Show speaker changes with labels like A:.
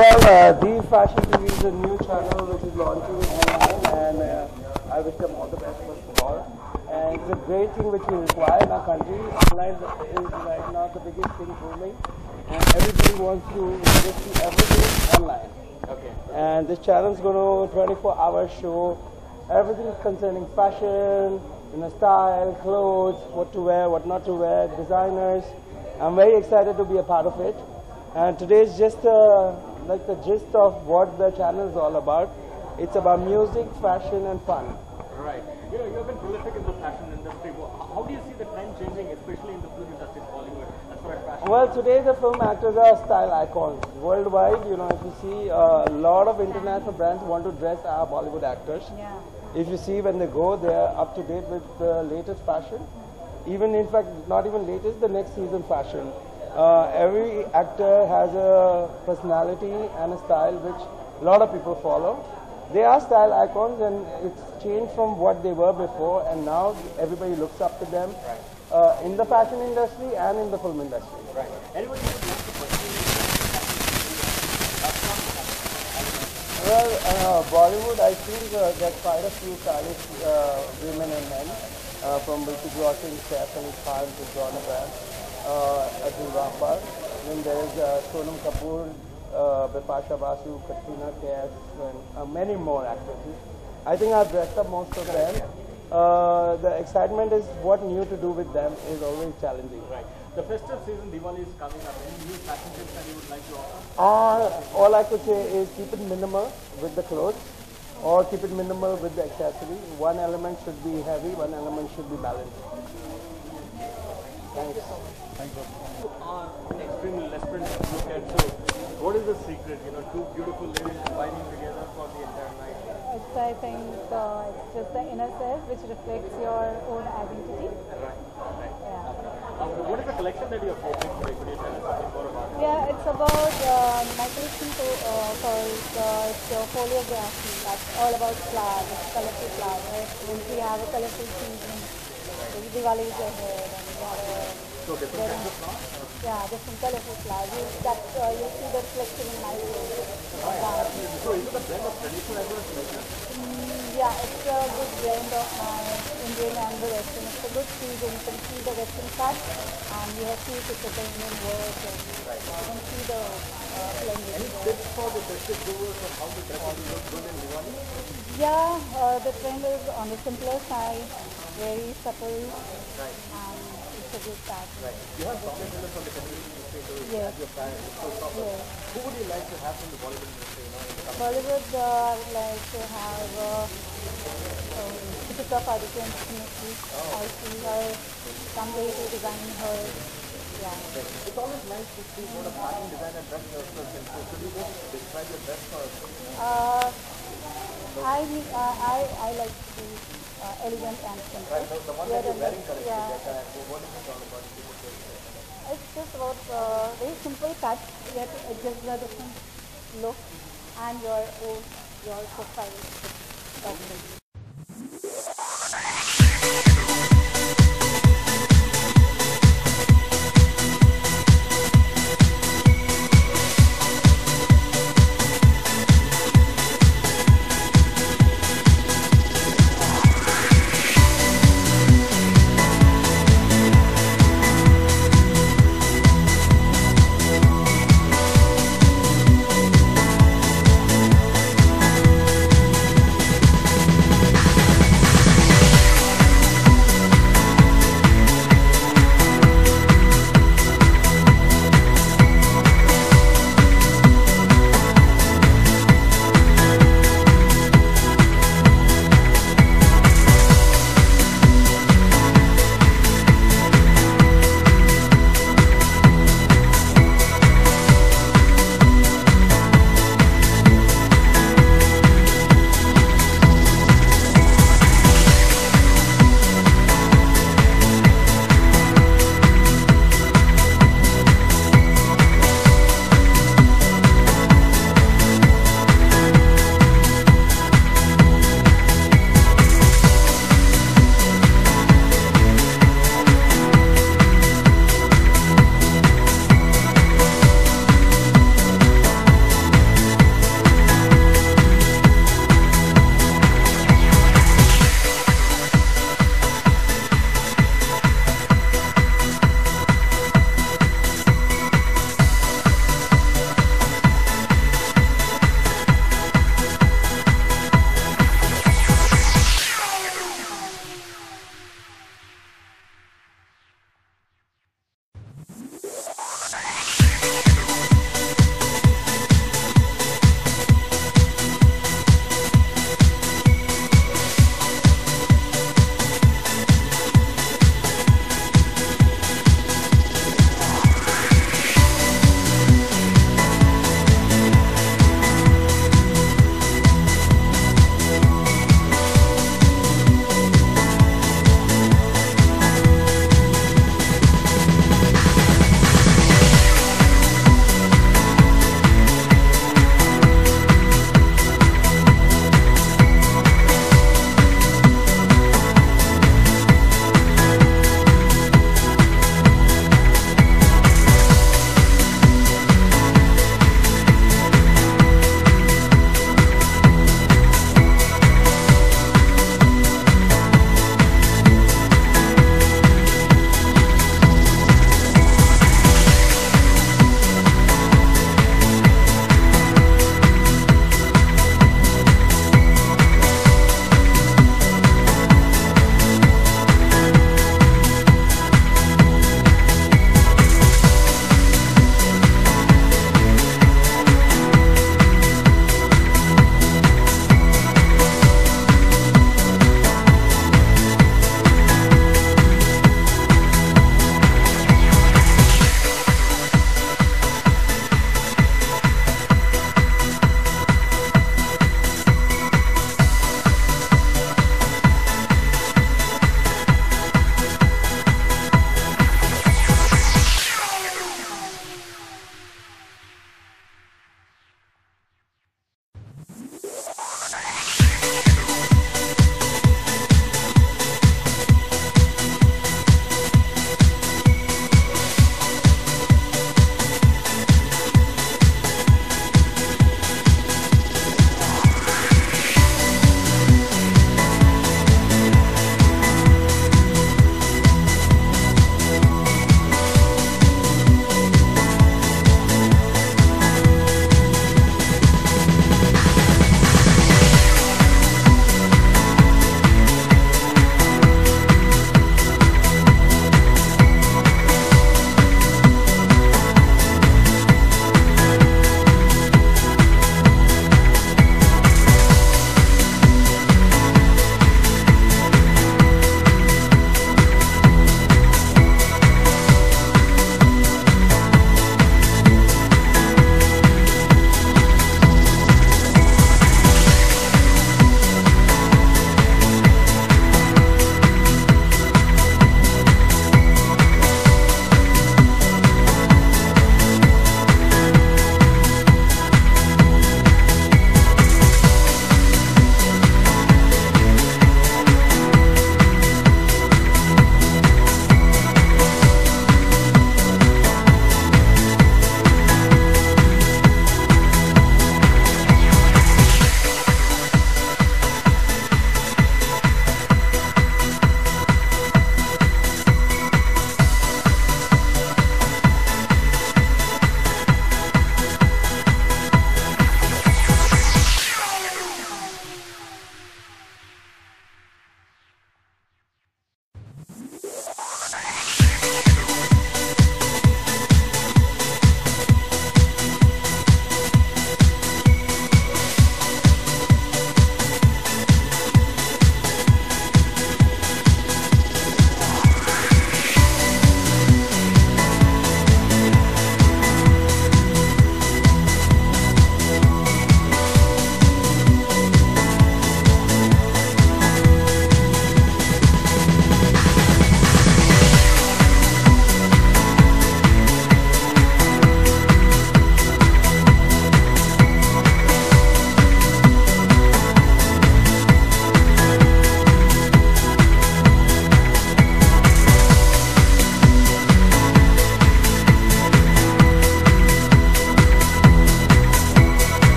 A: Well, uh, the Fashion TV is a new channel which is launching online, and uh, I wish them all the best first of all. And it's a great thing which we require in our country. Online is right now the biggest thing booming, and everybody wants to just see everything online.
B: Okay.
A: And this channel is going to 24 hour show everything concerning fashion, you know, style, clothes, what to wear, what not to wear, designers. I'm very excited to be a part of it. And today is just uh, like the gist of what the channel is all about. It's about music, fashion, and fun.
B: Right. You know, you've been prolific in the fashion industry. How do you see the trend changing, especially in the film industry, Bollywood, as far as fashion?
A: Well, today the film actors are style icons worldwide. You know, if you see uh, a lot of international brands want to dress our Bollywood actors.
C: Yeah.
A: If you see when they go, they are up to date with the latest fashion. Even in fact, not even latest, the next season fashion. Uh, every actor has a personality and a style which a lot of people follow. They are style icons, and it's changed from what they were before, and now everybody looks up to them uh, in the fashion industry and in the film industry.
B: Right. Anybody who would like to pursue
A: Well, uh, Bollywood, I think uh, there are quite a few stylish uh, women and men, uh, from Hrithik Roshan, Saif Ali Khan to John Abraham, uh, Arjun Rampal. Then there is uh, Sonam Kapoor, uh, Bipasha Basu, Katrina Kaif, and uh, many more actresses. I think I've dressed up most of them. Uh, the excitement is what new to do with them is always challenging.
B: Right. The festive season, Diwali is coming up. Any new tips that you would like to offer?
A: Uh, all I could say is keep it minimal with the clothes or keep it minimal with the accessory. One element should be heavy, one element should be balanced. Thanks.
B: On an extremely lesbian look at so, what is the secret? You know, two beautiful ladies combining together for the entire night.
C: It's, I think, uh, it's just the inner self which reflects your own identity.
B: Right. Right.
C: Yeah.
B: Uh, what is the collection that you are offering today? Could you tell us something more about it?
C: Yeah, it's about uh, my collection to, uh, called uh, it's uh, Foliography. That's all about flowers, colorful flowers. Since we have a colorful season, the Diwali is ahead, and we have a
B: So different kinds of flowers?
C: yeah, different colorful flowers. You, that uh, you see the reflection in my clothes. Yeah.
B: So is it a blend of traditional as well as western?
C: Mm, Yeah, it's a good blend of my Indian and the Western. It's a good fusion. You can see the Western cut and you have see it's a Indian work and you can see the uh, blending.
B: Any tips for the festive goers on how to dress to look good in Diwali?
C: Yeah, uh, the trend is on the simpler side, very subtle and it's a good pattern.
B: Right. You have from the
C: Yes.
B: your. So,
C: Yes.
B: who would you like to have from the Bollywood industry? You know,
C: Bollywood, uh, I would like to have uh, um, Deepika Padukone definitely. I see her someday to design her. Yeah.
B: It's always nice to see what a fashion designer dress yourself in. So could you just describe your dress for us?
C: Uh, I, uh, I, I like to uh, elegant and simple.
B: Right, the, the one
C: Yeah,
B: that you're wearing currently,
C: yeah.
B: that, uh, what is it all about? If you could just say.
C: It's just about uh, very simple cuts, yet it gives a different look and your own, your profile. That's it.